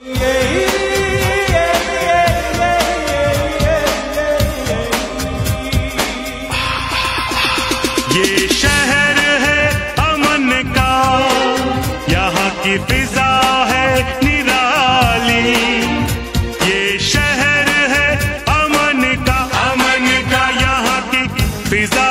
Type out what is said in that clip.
ये शहर है अमन का, यहाँ की फिजा है निराली। ये शहर है अमन का अमन का, यहाँ की फिजा